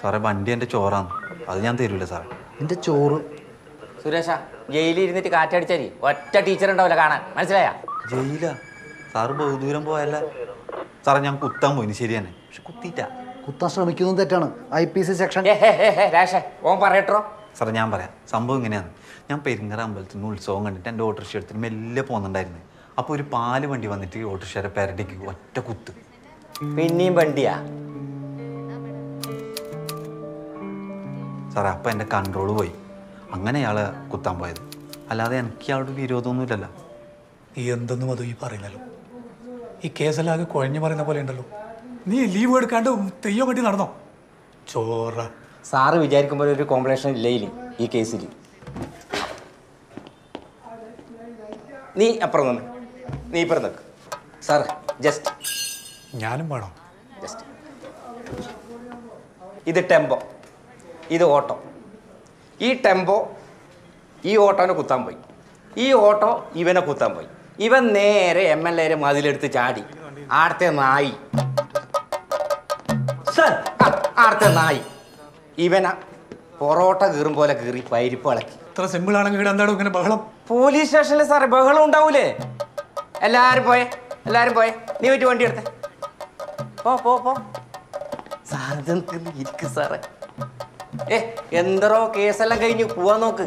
സാറേ വണ്ടി എന്റെ ചോറാണ് അത് ഞാൻ തരൂല സാറേ. എന്റെ ചോറ്? സുരേഷ ജയിലിൽ ഇരുന്നിട്ട് കാറ്റടിച്ചാരി ഒറ്റ ടീച്ചർ ഉണ്ടാവില്ല കാണാൻ. മനസ്സിലായ? ജയില? സാറ് ബഹുദൂരം പോയല്ല? സാറേ ഞാൻ കുത്താൻ പോയിന് ശരി തന്നെ പക്ഷെ കുത്തിയിട്ട. കുത്താൻ ശ്രമിക്കുന്നത് തെറ്റാണ്. ഐ പി സി സെക്ഷൻ ഓൻ പറയട്ടോ സാറേ ഞാൻ പറയാം. സംഭവം ഇങ്ങനെയാണ്. ഞാൻ പെരിങ്ങര അമ്പലത്തിൽ നിന്ന് ഉത്സവം കണ്ടിട്ട് എന്റെ ഓട്ടോറിക്ഷ എടുത്തിട്ട് മെല്ലെ പോകുന്നുണ്ടായിരുന്നു അപ്പോൾ ഒരു പാൽ വണ്ടി വന്നിട്ട് ഓട്ടോറിക്ഷയുടെ പെരടിക്ക് ഒറ്റ കുത്ത്. പിന്നെയും വണ്ടിയാ? സാറേ അപ്പം എന്റെ കൺട്രോൾ പോയി. അങ്ങനെ ഇയാളെ കുത്താൻ പോയത്. അല്ലാതെ എനിക്ക് ഇയാളോട് വിരോധമൊന്നുമില്ലല്ലോ നീ എന്തെന്നും അത് ഈ പറയുന്നല്ലോ. ഈ കേസലാകെ കുഴഞ്ഞു പറയുന്ന പോലെ ഉണ്ടല്ലോ. നീ ലീവ് എടുക്കാണ്ട് തെയ്യം കെട്ടി നടന്നോ? ചോറ. സാറ് വിചാരിക്കുമ്പോൾ ഒരു കോമ്പിനേഷൻ ഇല്ലേ ഈ കേസിൽ നീ അപ്പുറം നിന്ന്. നീ ഇപ്പുറം നിൽക്ക് സാർ ജസ്റ്റ് ഞാനും വേണം. ജസ്റ്റ് ഇത് ടെമ്പോ ഇത് ഓട്ടോ. ഈ ടെമ്പോ ഈ ഓട്ടോനെ കുത്താൻ പോയി. ഈ ഓട്ടോ ഇവനെ കുത്താൻ പോയി. ഇവൻ നേരെ എം എൽ എരെ മതിലെടുത്ത് ചാടി. ആടത്തെ നായി. ആടത്തെ നായി. ഇവന പൊറോട്ട കീറും പോലെ കീറി പരിപ്പ് ഇളക്കി. ഇത്ര സിമ്പിൾ ആണെങ്കിൽ ഇവിടെ എന്താണ് ഇങ്ങനെ ബഹളം? പോലീസ് സ്റ്റേഷനിൽ സാറേ ബഹളം ഉണ്ടാവൂലേ? എല്ലാരും പോയെ എല്ലാരും പോയെ. നീ വിറ്റ് വണ്ടി എടുത്തേ. പോ പോ പോ. ഇരിക്കും സാറേ. ഏ എന്തറോ കേസെല്ലാം കഴിഞ്ഞു പോവാൻ നോക്ക്.